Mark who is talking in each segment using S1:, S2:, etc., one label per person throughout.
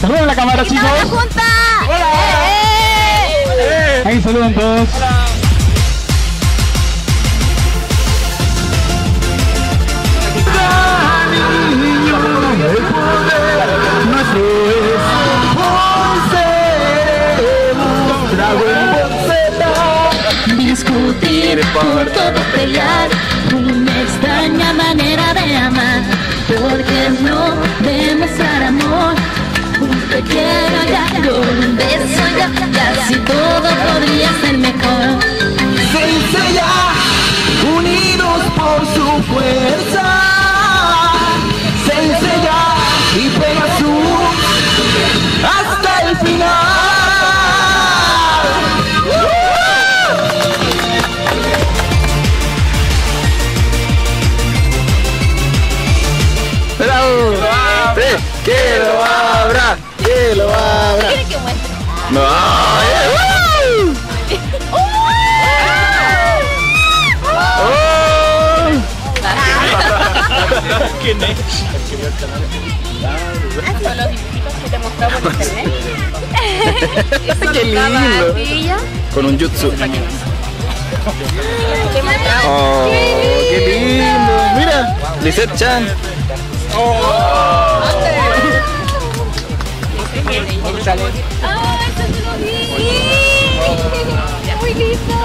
S1: Saluden a la cámara, chicos.
S2: junta!
S1: Ahí saludan todos.
S2: Discutir, beso ya, casi todo podría ser mejor.
S3: Sencilla, unidos por su fuerza. Sencilla y Pegasus hasta el final.
S4: ¡Que lo abra! ¡Que lo abra!
S2: ¿Quiere que muestre?
S4: ¡No! ¡Oh!
S2: Son los dibujitos que te mostraba por internet.
S4: ¡Qué lindo! Con un jutsu. ¡Oh! ¡Qué lindo! ¡Mira! Lisette Chan.
S2: ¡Ah, Muy lindo.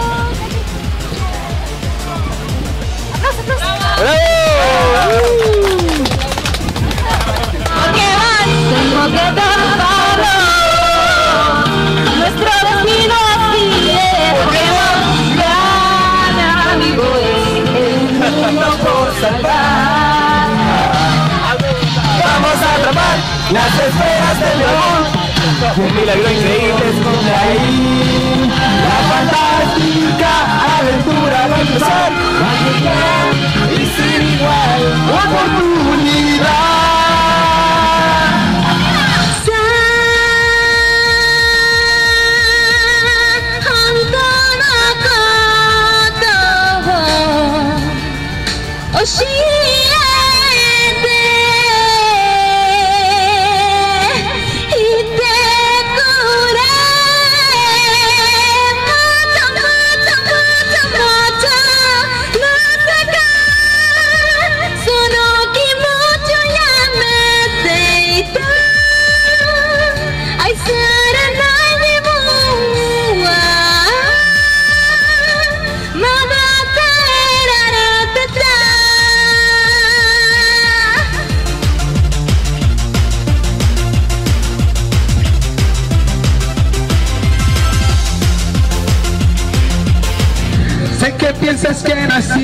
S3: Semoga Un milagro increíble esconde ahí. La fantástica aventura va a empezar.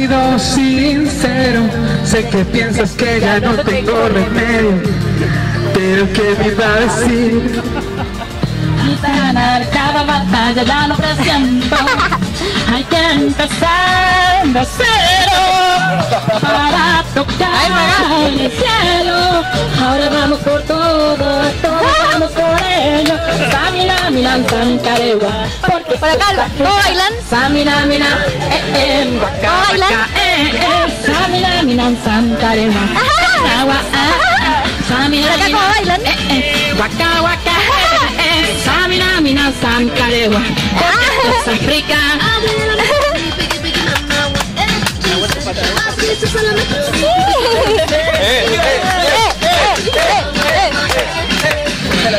S1: Nacido sincero, sé que piensas que ya no tengo remedio, pero ¿qué me va a decir?
S2: Ganar cada batalla ya lo presiento. Hay que empezar de cero para tocar el cielo. Ahora vamos por todo, todos vamos por ello. Samina, Milan, Sancaregua. Porque para calva, ¿cómo bailan? Samina, Mina, eh, eh, waka, waka, eh, eh. Samina, Milan, Sancaregua. Agua, ah, Samina, Mina, ¿cómo bailan? Eh, eh, waka, waka, eh, eh. Samina, Mina, esto es rica.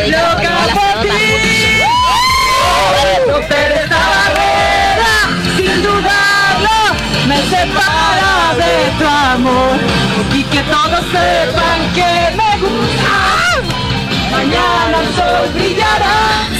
S3: Loca por ti. Todos sepan que me gusta. Mañana el sol brillará.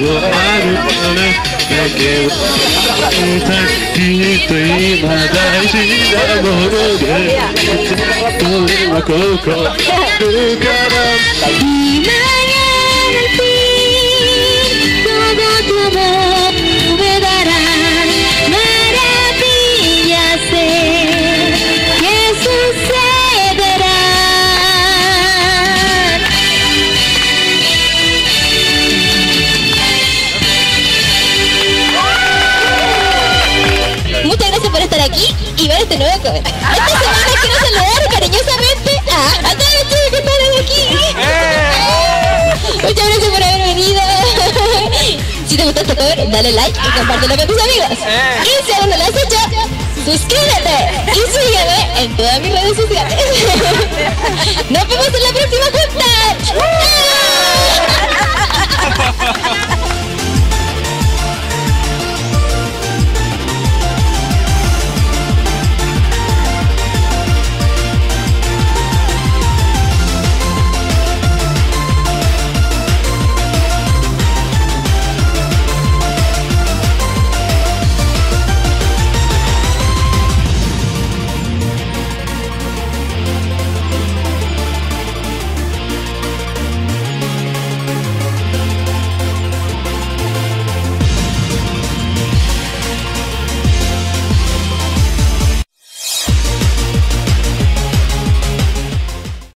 S1: Digo, Aruna, ya que Takito y Madashi da mono de Todo el coco
S2: Y mañana aquí y ver este nuevo cover. Esta semana quiero saludar cariñosamente a, a todos los que están aquí. Muchas gracias por haber venido. Si te gustó este cover, dale like y compártelo con tus amigos. Y si aún no lo has hecho, suscríbete y sígueme en todas mis redes sociales. Nos vemos en la próxima junta.